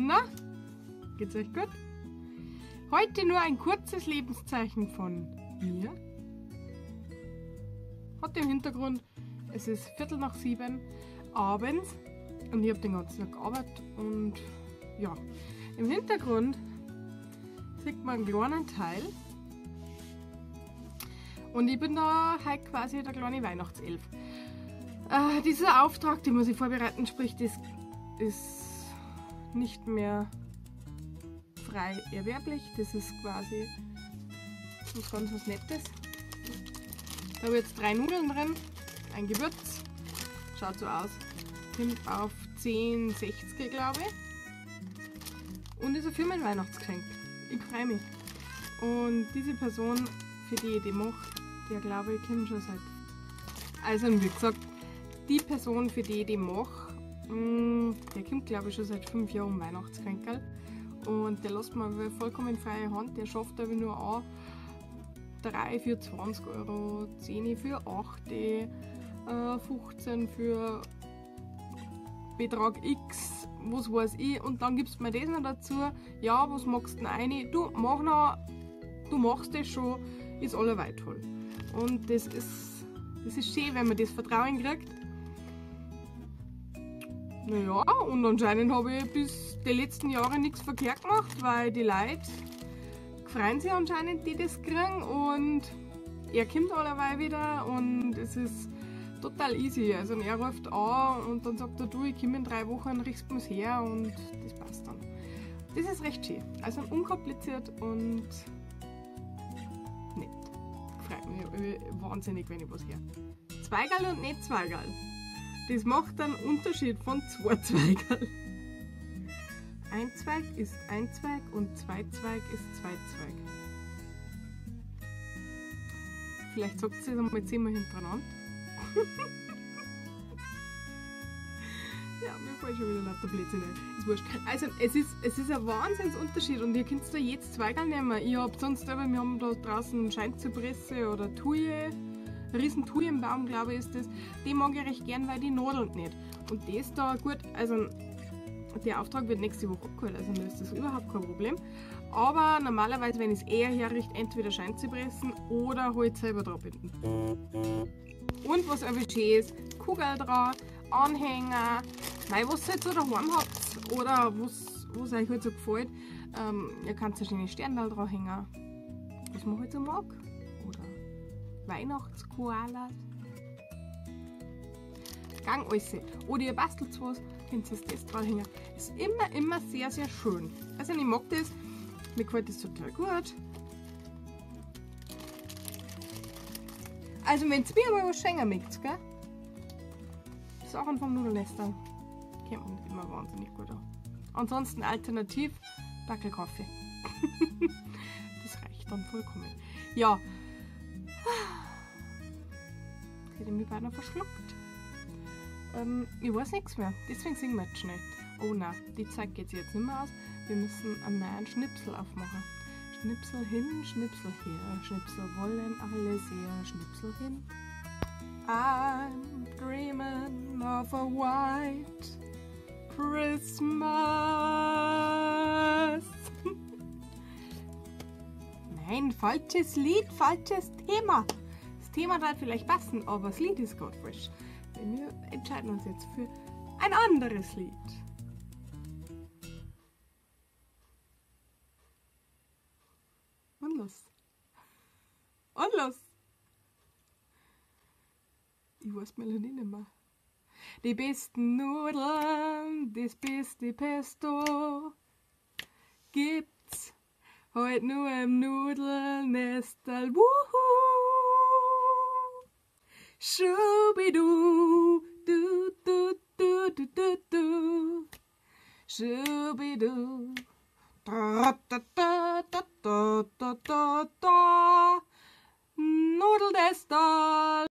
Na, geht's euch gut? Heute nur ein kurzes Lebenszeichen von mir. Hat im Hintergrund, es ist Viertel nach sieben abends und ich habe den ganzen Tag gearbeitet und ja, im Hintergrund sieht man einen kleinen Teil und ich bin da halt quasi der kleine Weihnachtself. Äh, dieser Auftrag, den muss ich vorbereiten, sprich, das ist nicht mehr frei erwerblich. Das ist quasi was ganz was Nettes. Da habe ich jetzt drei Nudeln drin, ein Gewürz, schaut so aus, kommt auf 10,60 glaube ich. Und ist ein für mein Weihnachtsgeschenk. Ich freue mich. Und diese Person, für die ich die mache, der glaube ich, kommt schon seit. Also, wie gesagt, die Person, für die ich die mache, der kommt glaube ich schon seit fünf Jahren Weihnachtskränkel. Und der lässt mir vollkommen freie Hand. Der schafft aber nur an 3 für 20 Euro, 10 für 8, äh, 15 für Betrag X, was weiß ich. Und dann gibst du mir das noch dazu. Ja, was magst du eine? Du, mach noch, du machst das schon, ist allerweil toll. Und das ist, das ist schön, wenn man das Vertrauen kriegt. Naja, und anscheinend habe ich bis die letzten Jahre nichts verkehrt gemacht, weil die Leute freuen sich anscheinend, die das kriegen und er kommt allerweil wieder und es ist total easy. Also er ruft an und dann sagt er, du, ich komme in drei Wochen, riechst es her und das passt dann. Das ist recht schön. Also unkompliziert und nett. Freut mich wahnsinnig, wenn ich was her. Zweigerl und nicht Zweigerl. Das macht einen Unterschied von zwei Zweigerl. Ein Zweig ist ein Zweig und zwei Zweig ist zwei Zweig. Vielleicht sagt sie es einmal zehnmal hintereinander. ja, mir fällt schon wieder lauter Blödsinn ein. Ist wurscht. Also, es ist, es ist ein Wahnsinnsunterschied und ihr könnt da jetzt Zweigel nehmen. Ich hab sonst aber, wir haben da draußen Scheinzypresse oder Thuje. Riesen Thujenbaum, glaube ich, ist das. Die mag ich recht gern, weil die nadelt nicht. Und das da, gut, also der Auftrag wird nächste Woche abgeholt, also dann ist das überhaupt kein Problem. Aber normalerweise, wenn ich es eher herrichte, entweder Scheinzypressen oder halt selber dran binden. Und was aber schön ist, Kugel dran, Anhänger, nein, was ihr jetzt so daheim habt oder was, was euch halt so gefällt. Ähm, ihr könnt so schöne Sterne dran hängen, was man halt so mag. Weihnachtskoalas. Gang alles. Oder ihr bastelt was, könnt ihr das dran hängen. Ist immer, immer sehr, sehr schön. Also ich mag das, mir gefällt das total gut. Also wenn ihr mir was schenken mögt, gell? Sachen vom Nudellester kennt man immer wahnsinnig gut an. Ansonsten alternativ Backelkaffee. das reicht dann vollkommen. Ja. Mich beinahe verschluckt. Ähm, ich weiß nichts mehr, deswegen singen wir jetzt schnell. Oh nein, die Zeit geht jetzt nicht mehr aus. Wir müssen einen neuen Schnipsel aufmachen. Schnipsel hin, Schnipsel her, Schnipsel wollen alle sehr, Schnipsel hin. I'm dreaming of a white Christmas. Nein, falsches Lied, falsches Thema. Das Thema darf vielleicht passen, aber das Lied ist gerade falsch. Denn wir entscheiden uns jetzt für ein anderes Lied. Und los. Und los. Ich weiß die Melodie nicht mehr. Die besten Nudeln, das beste Pesto gibt's heute nur im Nudelnestel. Wuhu! シュビドゥドゥドゥドゥドゥドゥドゥシュビドゥタッタタタタタタッタノルデスタ